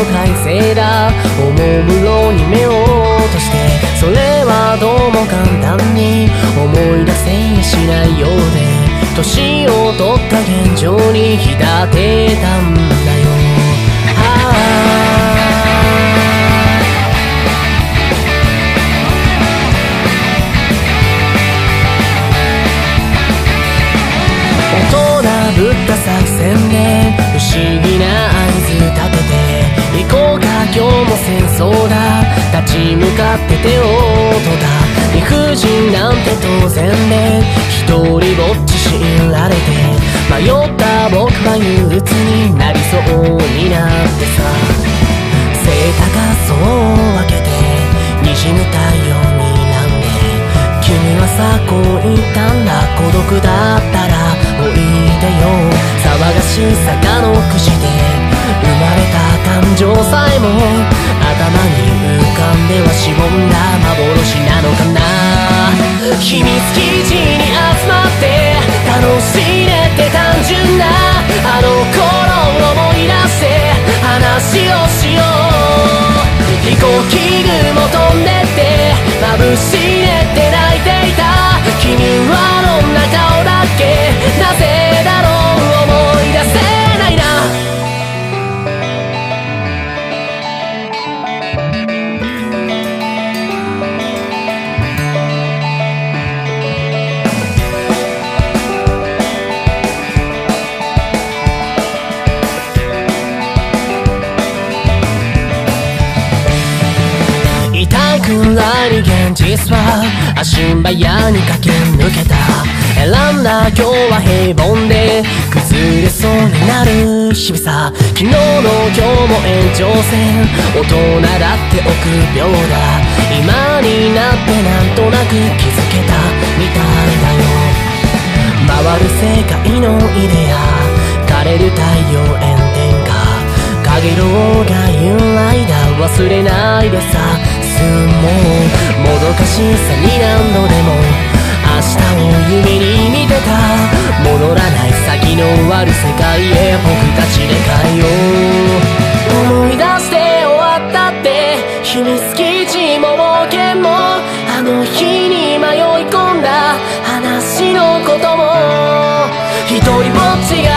の快晴だおもむろに目を落としてそれはどうも簡単に思い出せやしないようで年を取った現状に浸ってたんだも戦争だ。立ち向かって手を取った。理不尽なんて当然で一人ぼっち強いられて。迷った僕は憂鬱になりそうになってさ。背高そう開けて。滲む太陽になんで。君はさこう言ったんだ。孤独だったら。てよ騒がしいがのック生まれた感情さえも頭に浮かんではしぼんだ幻なのかな秘密基地に集まって楽しいねって単純なあの頃を思い出して話をしよう飛行機雲飛んでって眩しいねってな現実は足早に駆け抜けた。選んだ今日は平凡で崩れそうになる日々さ。昨日の今日も延長戦大人だって臆病だ。今になってなんとなく気づけたみたいだよ。回る世界のイデア。枯れる太陽炎天下。影狼が言う間忘れないでさ。ズももどかしさに何度でも明日を夢に見てた。戻らない先のある世界へ僕たちで変えよう思い出して終わったって秘密基地も冒険もあの日に迷い込んだ話のことも。一人ぼっちが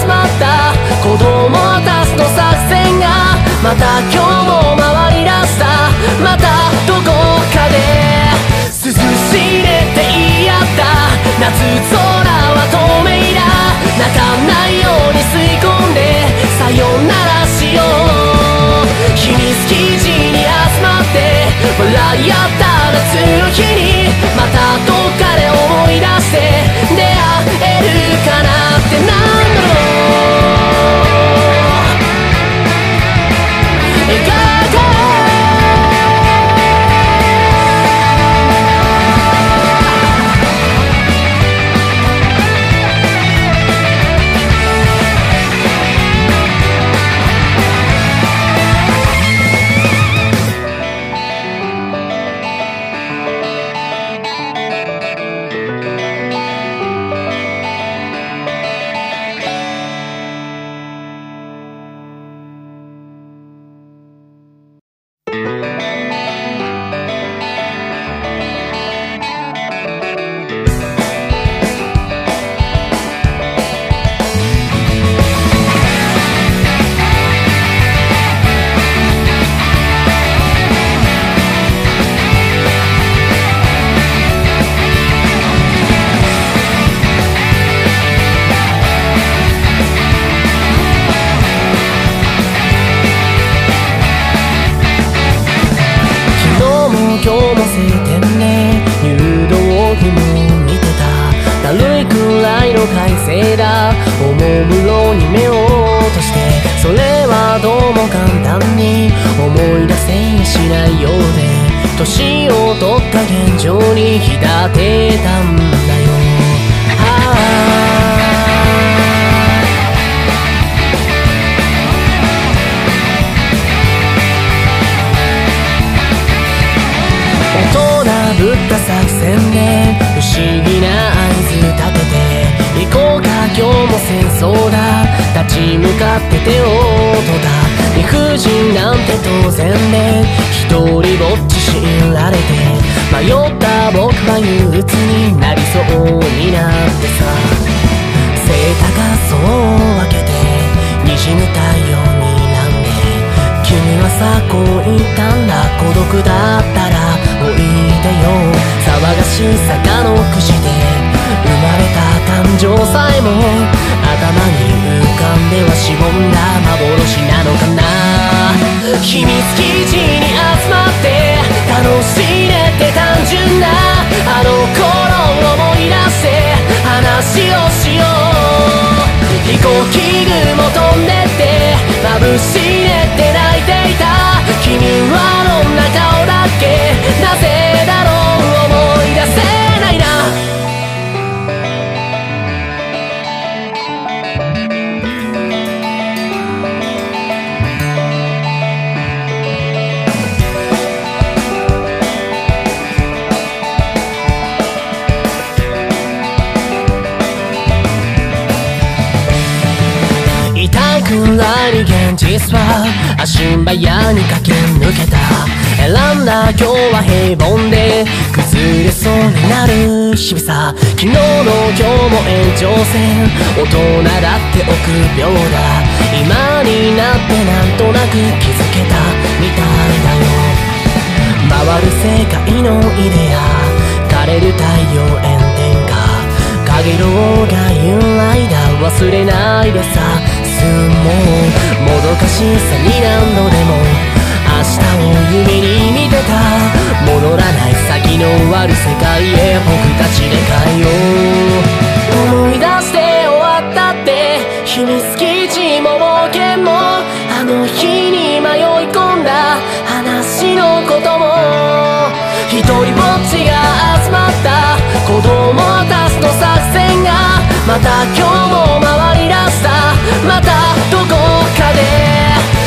集まった子供た。ちの作戦がまた今日またどこかで涼しげて嫌だ夏空は透明だ泣かないように吸い込んでさよならしよう秘密基地に集まって笑い合った夏の日に眠ろうに目を落としてそれはどうも簡単に思い出せやしないようで年を取った現状に浸ってたんだ。も戦争だ。立ち向かって手を取った。理不尽なんて当然で一人ぼっち強いられて。迷った僕は憂鬱になりそうになってさ。背高そうを分けて。滲む太陽になんで。君はさこう言ったんだ。孤独だったら。おいでよ。騒がしさがのくして生まれた感情さえも頭に浮かんではしぼんだ幻なのかな。秘密基地に集まって楽しいねって単純なあの頃を思い出して話をしよう。飛行機雲飛んでって眩しい痛いくらいに現実は足早に駆け抜けた。選んだ今日は平凡で崩れそうになる日々さ。昨日の今日も延長戦大人だって臆病だ。今になってなんとなく気づけた。みたいだよ。回る世界のイデア。枯れる太陽炎天下。かげろうが言う間忘れないでさ。すももどかしさに何度でも明日を夢に見てた。戻らない先のある世界へ僕たちで変えよう。思い出して終わったって秘密基地も冒険もあの日に迷い込んだ話のことも一人ぼっちが集まった子供たちの作戦がまた今日も回り出した。またどこかで。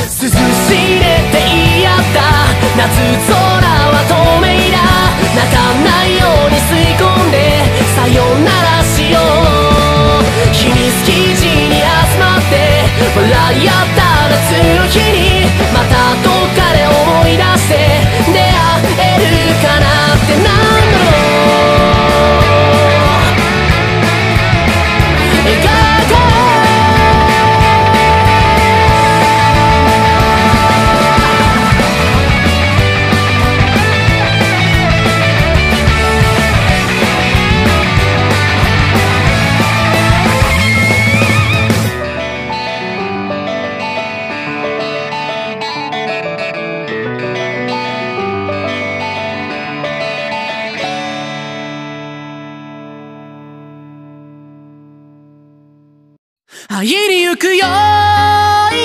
くよ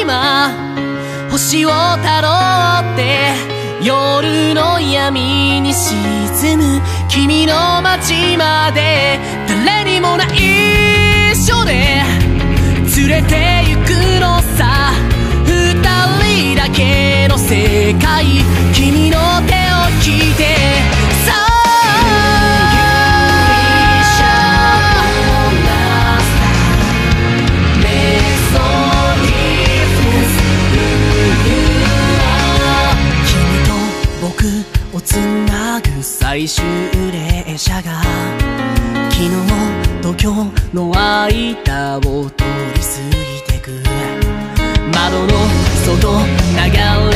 今星をたどって夜の闇に沈む君の街まで誰にもない緒で連れて行くのさ二人だけの世界君の手を引いて最終列車が昨日と今日の間を通り過ぎてく。窓の外流れ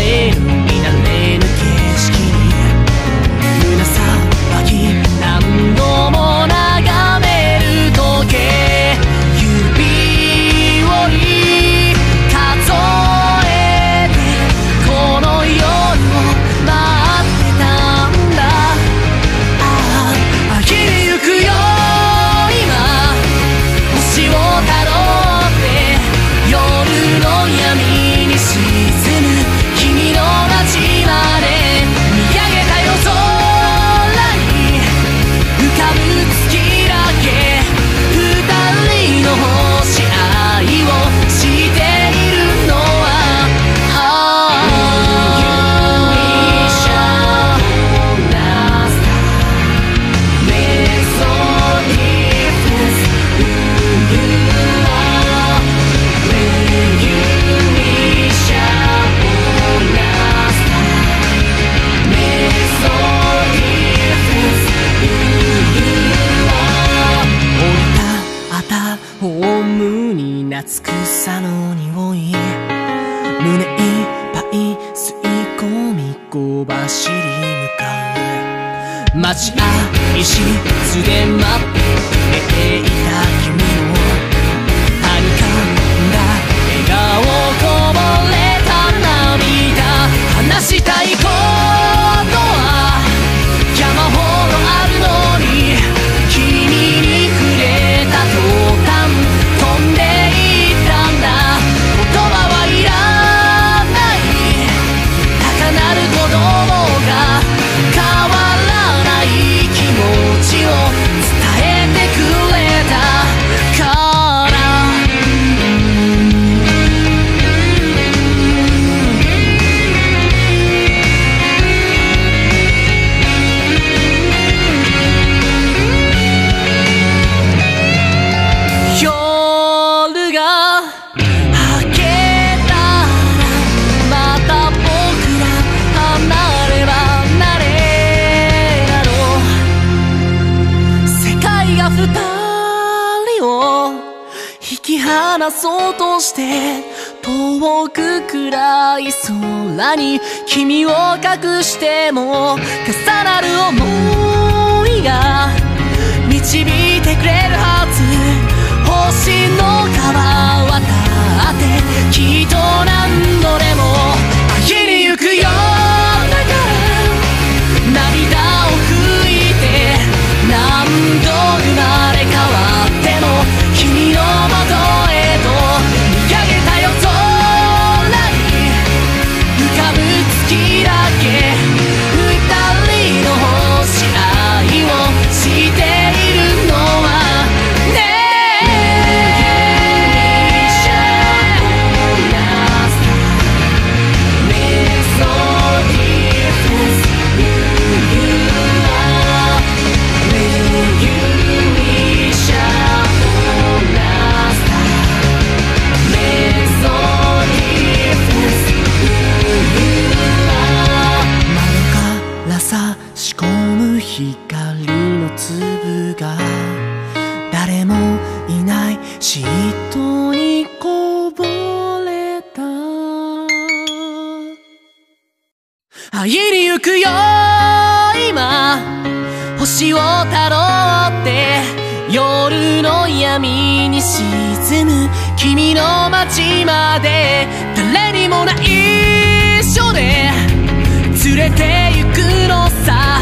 話そうとして遠く暗い空に君を隠しても重なる想いが導いてくれるはず星の川渡ってきっと何度でも闇に沈む君の街まで誰にもな内緒で連れて行くのさ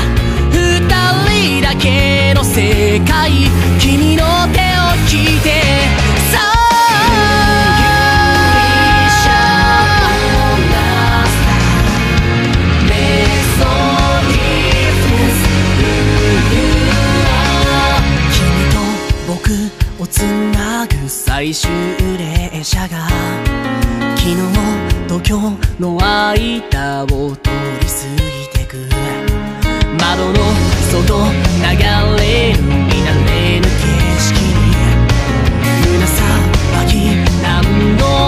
二人だけの世界。君の手を引いて終列車が昨日と今日の間を通り過ぎてく。窓の外流れる見慣れぬ景色に。胸ばき何度も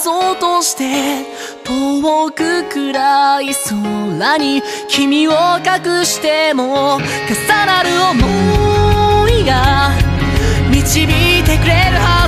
そうとして遠く暗い空に君を隠しても重なる想いが導いてくれるはず